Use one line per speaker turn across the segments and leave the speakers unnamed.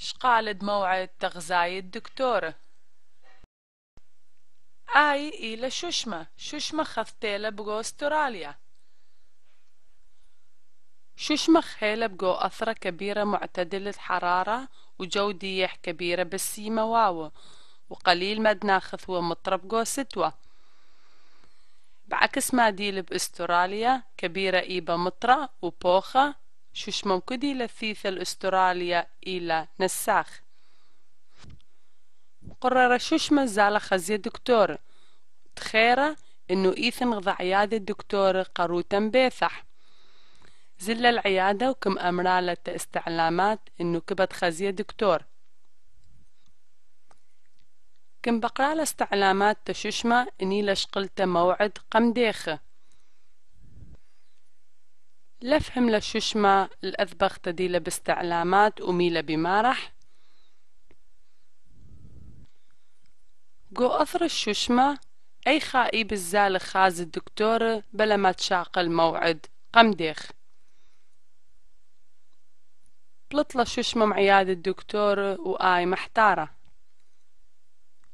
شقالد موعد تغزاي الدكتورة آي إلى ششمة ششمة خثتيلة بغو أستراليا. ششمة خيلة بغو أثرة كبيرة معتدلة حرارة وجو ديح كبيرة بالسيمة واو وقليل مدنا خثوة مطرب جو ستوة. بعكس ما ديل بأستراليا كبيرة إيبا مطرة وبوخة شوش موكدي لثيثة الأستراليا إلى نساخ. قرر شوش مزالة خزي دكتور تخيرة إنه إيثن غضى عيادة الدكتور قروتا بيثح. زل العيادة وكم أمرالة استعلامات إنه كبت خزية دكتور كم بقرالة استعلامات تششمة إني لشقلت موعد قمديخة لفهم لششمة الأذبخ تديلة باستعلامات وميلة بمارح. جو أثر الششمة أي خائي بالزال خاز الدكتور بلا ما تشاق الموعد. قمديخ بلطلة ششمة معياد الدكتور وآي محتارة.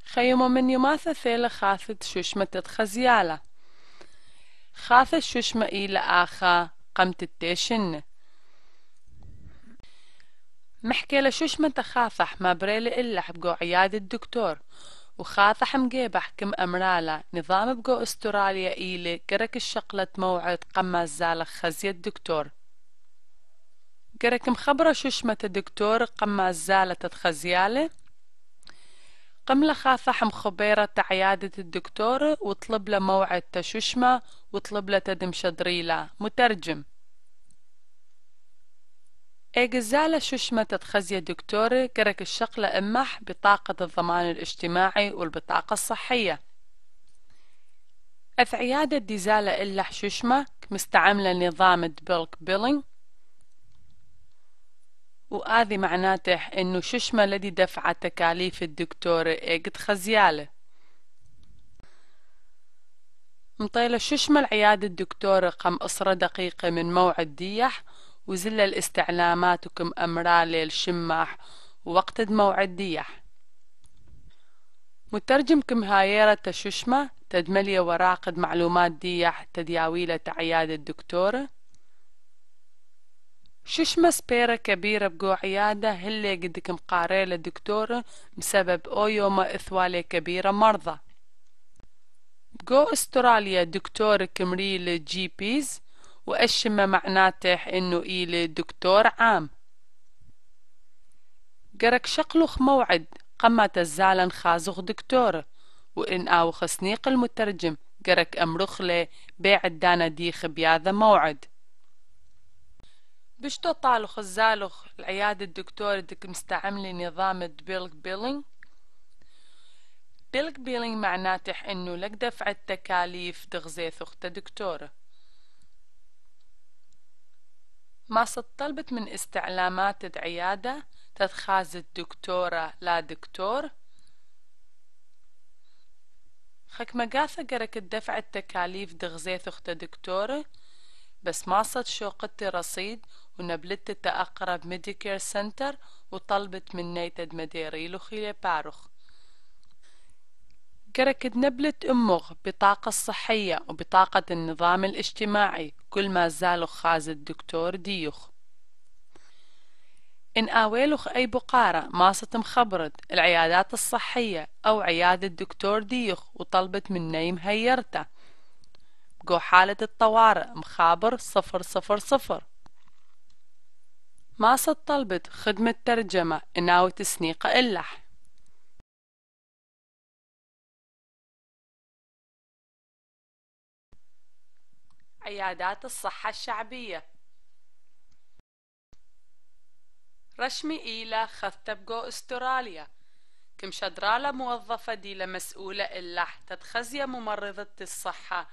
خيمو من يماثة ثيلة خاثت ششمة تتخزيالة. خاثت ششمة إلى آخا قمت التيشن محكي لششمة تخافح ما بريلي إلا بقو عيادة الدكتور. وخاثح مجيبح كم أمرالة. نظام بقو أستراليا إيلي. كرك الشقلة موعد قما زالة خزية الدكتور. كرك مخبرة ششمة الدكتور قما زالة تتخزيالة قم لخاثح مخبيرة عيادة الدكتور وطلب له موعد تششمة وطلب له تدم شدريلة. مترجم. إجزالة ششمة تتخزي دكتوري كرك الشقلة إمح بطاقة الضمان الاجتماعي والبطاقة الصحية. أث عيادة ديزالة إلا ششمة مستعملة نظام البلك بيلينج وآذي معناته إنه ششمة الذي دفع تكاليف الدكتور إيقت خزيالة؟ مطيلة ششمة العيادة الدكتور قم أسرة دقيقة من موعد ديح وزل الاستعلامات وكم أمرالي الشماح ووقت موعد ديح مترجم كم هايرة تششمة تدملية وراقد معلومات ديح تدياويلة عيادة الدكتورة؟ ششمة سبيرة كبيرة بقو عيادة هلي قدك مقاريلة دكتورة بسبب أو يوم إثوالة كبيرة مرضى. بقو أستراليا دكتور كمريل جي بيز وأشمة معناته إنه إيلي دكتور عام. قرك شقلخ موعد قمة الزالن خازخ دكتور وإن أو خسنيق المترجم قرك أمرخلي بيع الدانا ديخ بياذا موعد. بشتو طالخ الزالخ العيادة الدكتور دك مستعملي نظام البيلك بيلينج بيلك بيلينج معناته إنه لك دفع التكاليف دغزيث أخت دكتورة. ما طلبت من استعلامات العيادة تتخاز الدكتورة لا دكتور؟ خك مقاثة قرك الدفع التكاليف دغزيث أخت دكتورة بس ما صد شوقتي رصيد ونبلت تأقرب ميديكير سنتر وطلبت من نيتد مديريلو خيلي باروخ. كركد نبلت أمغ بطاقة الصحية وبطاقة النظام الاجتماعي. كل ما زالوا خاز الدكتور ديوخ. إن آويلوخ أي بقارة ما مخبرت العيادات الصحية أو عيادة الدكتور ديوخ وطلبت من نيم هيرته بقو حالة الطوارئ مخابر صفر صفر صفر. ما صد طلبت خدمة ترجمة إناو تسنيق إلح عيادات الصحة الشعبية. رشمي إيلا خثتبقو أستراليا. كم شدرالة موظفة دي مسؤولة إلح تتخزي ممرضة الصحة.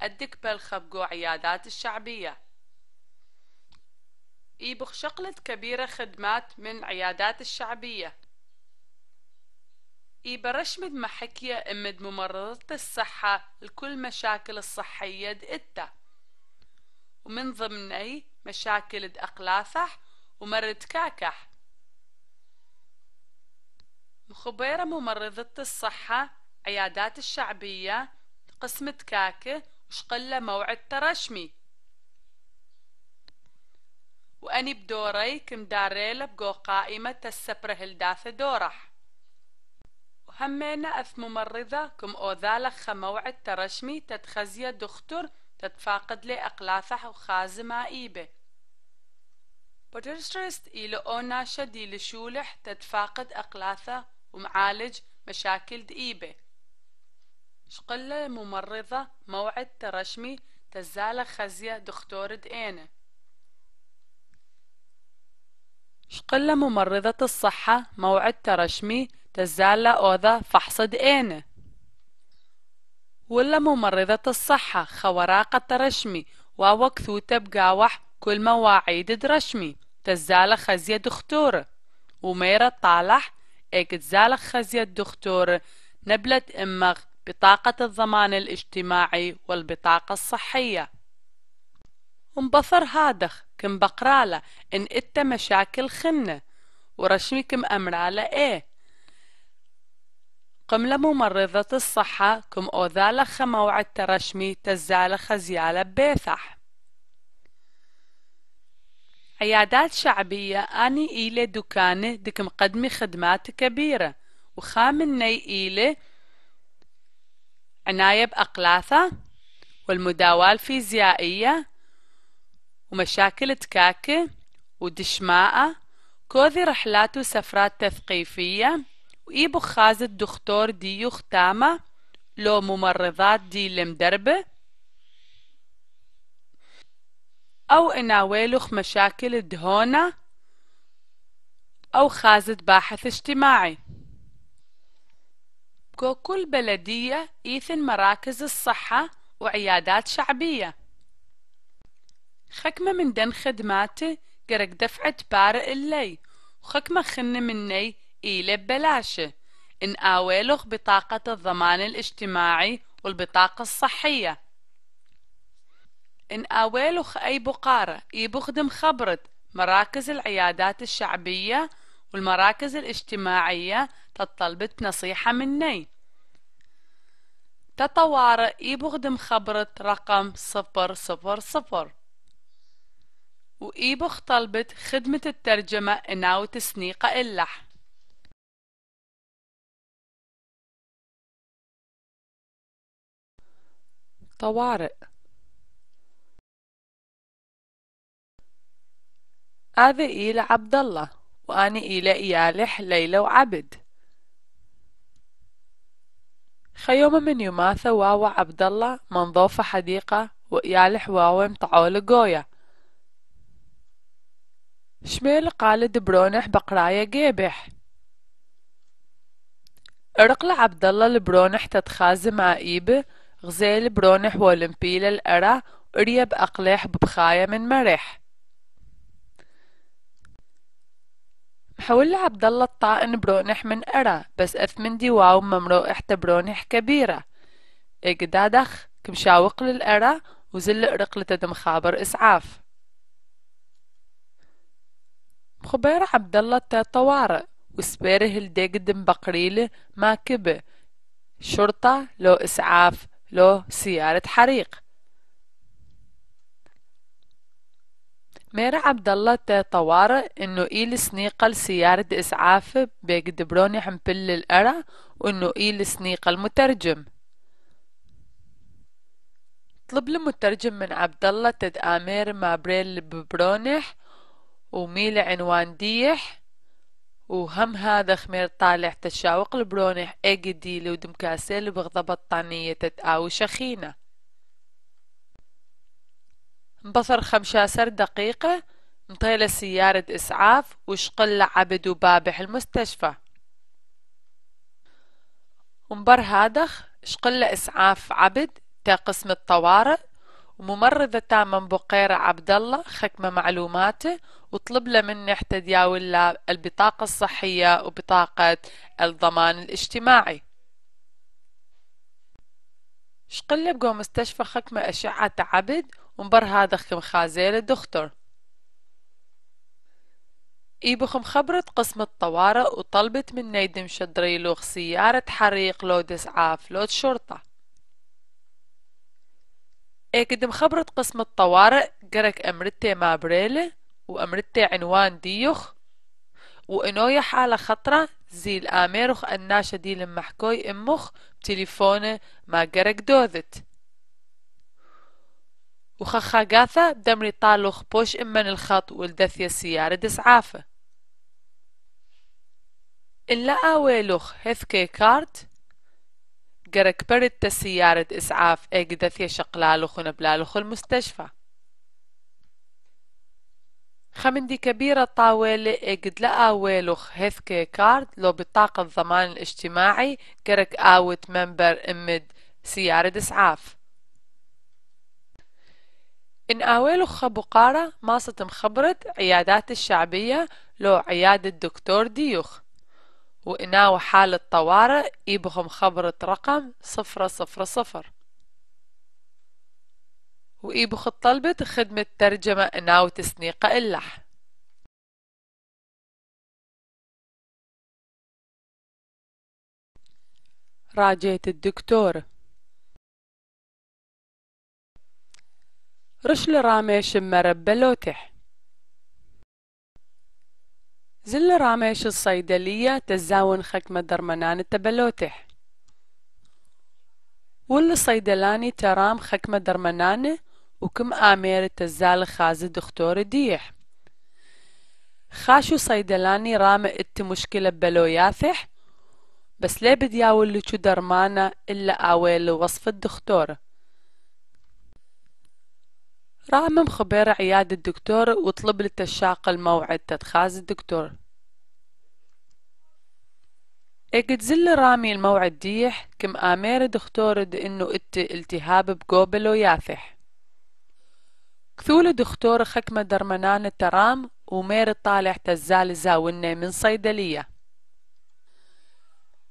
أدك بالخبقو عيادات الشعبية. إيبخ شقلت كبيرة خدمات من عيادات الشعبية. إيبرشمد محكية إمد ممرضة الصحة لكل مشاكل الصحية دئتا ومن ضمني مشاكل أقلاثح ومرد كاكح. مخبيرة ممرضة الصحة عيادات الشعبية قسم تكاكة وشقلة موعد ترشمي. وأني بدوري كم داريلة بقو قائمة تسبره الداثة دورح. وهمينا أث ممرضة كم أوذالخ موعد ترشمي تتخزية دختر تتفاقد لي أقلاثح وخازمة إيبه. بوترسترست إلى أونا شدي لشولح تتفاقد أقلاثة ومعالج مشاكل دئيبة شقلة ممرضة موعد ترشمي تزال خزية دكتور دئينة شقلة ممرضة الصحة موعد ترشمي تزال أوذا فحص دئينة ولا ممرضة الصحة خوراقة ترشمي ووكثوتة بقاوح كل مواعيد درشمي تزال خزية دكتور. وميرة طالح اكت زالخ خزية دكتور. نبلت إمغ بطاقة الضمان الاجتماعي والبطاقة الصحية. ومبصر هادخ كم بقرالة إن إتا مشاكل خنة ورشمي كم امرالة إيه. قملة ممرضة الصحة كم اوذالخ موعد ترشمي تزالخ زيالة بيثح. عيادات شعبية أني إيلة دكانة دك مقدمي خدمات كبيرة. وخامني إيلة عناية بأقلاثة والمداواة الفيزيائية ومشاكل تكاكة ودشماءة كوذي رحلات وسفرات تثقيفية وإيبو خاز الدكتور ديو ختامة لو ممرضات دي المدربة أو إناويلوخ مشاكل الدهونة أو خازت باحث اجتماعي. كو كل بلدية إيثن مراكز الصحة وعيادات شعبية. خكمة من دن خدماتي قرق دفعة بارق اللي وخكمة خن مني إيلة ببلاشة إن آويلوخ بطاقة الضمان الاجتماعي والبطاقة الصحية إن آويلوخ أي بقارة يبخدم خبرة مراكز العيادات الشعبية والمراكز الاجتماعية تطلبت نصيحة مني تطوارئ يبخدم خبرة رقم صفر صفر صفر وإيبخ طلبت خدمة الترجمة إناو تسنيقة إلح طوارئ. هذا إلى عبد الله وأنا إلى إيالح ليلى وعبد. خيوم من يماثة واو عبد الله منظوفة حديقة وإيالح واو مطعول قوية. شميل قالد برونح بقراية جيبح. ارقل عبد الله البرونح تتخازم عائبة غزيل برونح والمبيل الأرى اريب أقليح ببخاية من مرح محول عبد الله الطائن برونح من أرى بس أثمندي واو ممروح برونح كبيرة. إقدادخ كمشاوق للأرى وزل إرق لتدم خابر إسعاف. خبير عبد الله طوارئ وسبيره الدقدم بقريله ما كبه شرطة لو إسعاف لو سيارة حريق. ميرا عبد الله تا طوارئ إنه إيل سنيقة لسيارة إسعاف بيقدبروني حنبل الأرى وإنه إيل سنيقة المترجم طلب المترجم من عبد الله تد امير ما بريل ببرونح وميل عنوان ديح وهم هذا خمير طالع تشاوق البرونح إيجي ديلي ودمكاسيل بغضة بطانية تتآوي شخينة انبصر خمشاسر دقيقة مطيلة سيارة إسعاف وشقل عبد وبابح المستشفى. ومبر هادخ شقل إسعاف عبد تا قسم الطوارئ وممرضة تامة بقيرة عبد الله خكمة معلوماته وطلب له مني احتدياول البطاقة الصحية وبطاقة الضمان الاجتماعي. شقل بقو مستشفى خكمة أشعة عبد ومبر هذا خم خازيل الدكتور. إيبخ مخبرت قسم الطوارئ وطلبت من نيدم شدريلوخ سيارة حريق لود إسعاف لود شرطة. إيكد مخبرت قسم الطوارئ قرك أمرتي ما بريلة وأمرتي عنوان ديوخ وإنويا حالة خطرة زي الآميرخ الناشا دي لمحكوي إمخ بتليفونه ما قرق دوذت. وخخاقاثا بدمري طالوخ بوش إمن الخط ولدثيا سيارة دسعافة. إن لقى ويلوخ هثكي كارت قرك برد سيارة إسعاف إيقدثيا شقلالوخ ونبلالوخ المستشفى. خمندي كبيرة طاولة إجد لقى ويلوخ هثكي كارد لو بطاقة الضمان الاجتماعي كرك آوت منبر إمد سيارة إسعاف إن آويلو خبقارة ماسة مخبرت عيادات الشعبية لو عيادة دكتور ديوخ وإناو حالة طوارئ إيبهم خبرت رقم صفرة صفرة صفر. وإيبخ طلبت خدمة ترجمة إناو تسنيقة إلح. راجيت الدكتور. رشل راميش مربلوتح زل راميش الصيدلية تزاون خكمة درمنان التبلوتح واللي صيدلاني ترام خكمة درمنانه وكم آمير تزال خاز دكتور ديح. خاشو صيدلاني رام ات مشكلة بلوياثح بس ليه بدياول لشو درمانة إلا آويل وصف الدكتور؟ رامم خبير عيادة الدكتور وطلب لي تشاق الموعد تتخاز الدكتور. اجد زل رامي الموعد ديح كم آمير دكتور إنو ات التهاب بقوبلو ياثح كثول دكتور خكمة درمنان الترام ومير طالع تزال زاونة من صيدلية.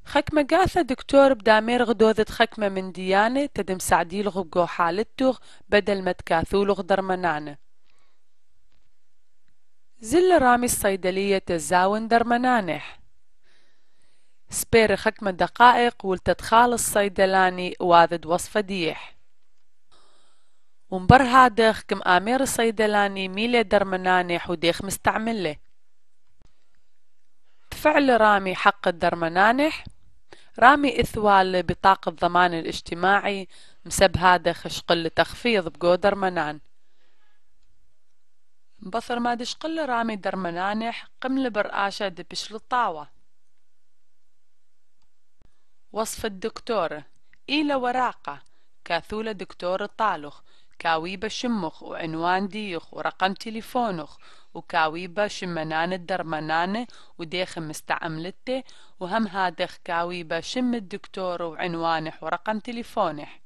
خكمة قاثة دكتور بدامير غدوذة خكمة من ديانة تدم سعديلغ بقو حالتوغ بدل ما تكاثولغ درمنانة زل رامي الصيدلية تزاون درمنانح سبير خكمة دقائق والتدخال الصيدلاني واذد وصفة ديح. ومبر هادخ كم آمير الصيدلاني ميلي درمنانح وديخ مستعملة. فعل رامي حق الدرمنانح رامي إثوال بطاقة الضمان الاجتماعي. مسب هذا خشقل تخفيض بقو درمنان. بصر ما دشقل رامي درمنانح قمل برآشة دبش الطاوة وصف الدكتور. إلى وراقة. كاثولة دكتور طالخ. كاويبة شمخ وعنوان ديخ ورقم تليفونخ وكاويبة شمنان الدرمنانة وديخ مستعملتة وهم هادخ كاويبة شم الدكتور وعنوانح ورقم تليفونح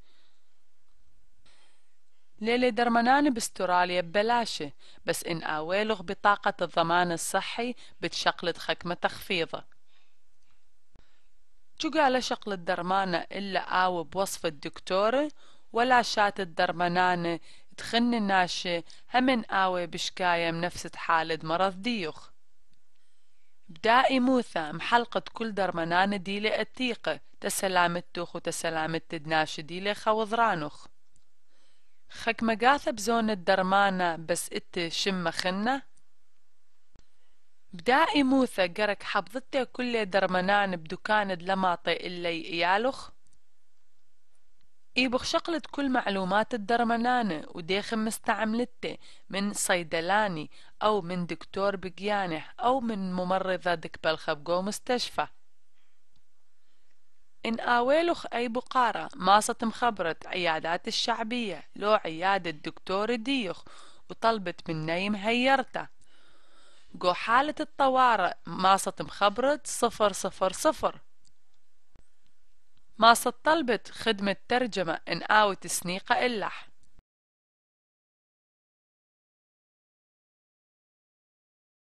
ليلة درمنان بأستراليا ببلاشة بس إن آويلغ بطاقة الضمان الصحي بتشقلت خكمة تخفيضة شو قال شقل الدرمانة إلا آو بوصف الدكتورة ولا شات الدرمنانة تخن الناشة همن آوي بشكاية منفسة حالة مرض ديوخ. بدائي موثى محلقة كل درمنانة ديلي أتيقة تسلامتوخ وتسلامت دناشة ديلي خوضرانوخ خك مقاثة بزون الدرمانة بس إت شم خنة؟ بدائي موثى قرك حبضتي كل درمنان بدكان دلماطي إلا يالوخ إيبخ شقلت كل معلومات الدرمنانة وديخم مستعملته من صيدلاني أو من دكتور بقيانح أو من ممرضة دك بالخبقو مستشفى إن آويلوخ أي بقارة ماصة مخبرت عيادات الشعبية لو عيادة دكتور ديوخ وطلبت من نايم هيرته. جو حالة الطوارئ ماصة مخبرت صفر صفر صفر. ما طلبت خدمة ترجمة إن آوت سنيقة إلح